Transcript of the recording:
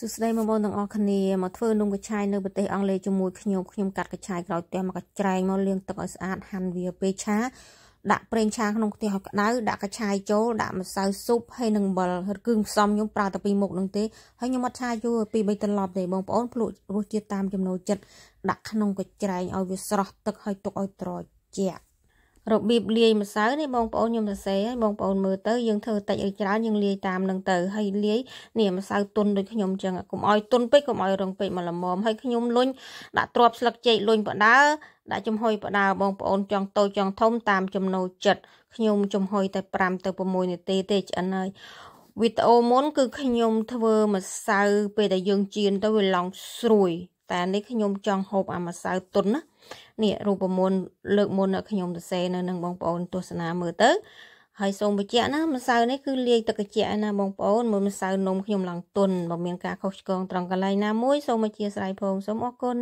សួស្តីបងប្អូនទាំងអស់គ្នាមកធ្វើនំកញ្ឆាយនៅប្រទេសអង់គ្លេសជាមួយខ្ញុំខ្ញុំកាត់កញ្ឆាយក្រោយផ្ទះមកកច្រែងមកលាងទឹកឲ្យស្អាតហាន់វាពេលឆាដាក់ប្រេងឆាក្នុងខ្ទះឲ្យក្តៅដាក់កញ្ឆាយចូលដាក់ម្សៅស៊ុបហើយនឹងអំបិលគឺផ្សំខ្ញុំប្រើតែពីរមុខនឹងទេហើយខ្ញុំអត់ឆាយូរពី3ត្រឡប់ទេបងប្អូនភ្លក់រសជាតិតាមចំណូលចិត្តដាក់ក្នុងកញ្ច្រែងឲ្យវាស្រស់ទឹកហើយទុកឲ្យត្រជាក់ របៀបលាយម្សៅនេះបងប្អូនខ្ញុំសរសេរឲ្យបងប្អូនមើលទៅយើងធ្វើតិចឬច្រើនយើងលាយតាមនឹងទៅហើយលាយនេះម្សៅទុនដូចខ្ញុំចឹងកុំឲ្យទុនពេកកុំឲ្យរឹងពេកមកល្មមហើយខ្ញុំលុញដាក់ទ្រាប់ស្លឹកចេកលុញបដើដាក់ចំហុយបដើបងប្អូនចង់តូចចង់ធំតាមចំណូលចិត្តខ្ញុំចំហុយតែ5ទៅ6នាទីទេឆ្អិនហើយវីដេអូមុនគឺខ្ញុំធ្វើម្សៅពេលដែលយើងចៀនទៅវាឡង់ស្រួយ តែនេះខ្ញុំចង់ហូបអាម្សៅទុនណានេះរូបមន្តលើកមុនខ្ញុំសរសេរនៅនឹងបងប្អូនទស្សនាមើលទៅហើយសូមបញ្ជាក់ណាម្សៅនេះគឺលាយទឹកត្រជាក់ណាបងប្អូនមើលម្សៅនំខ្ញុំឡើងទុនបើមានការខុសឆ្គងត្រង់កន្លែងណាមួយសូមអធិស្ឋានផងសូមអរគុណ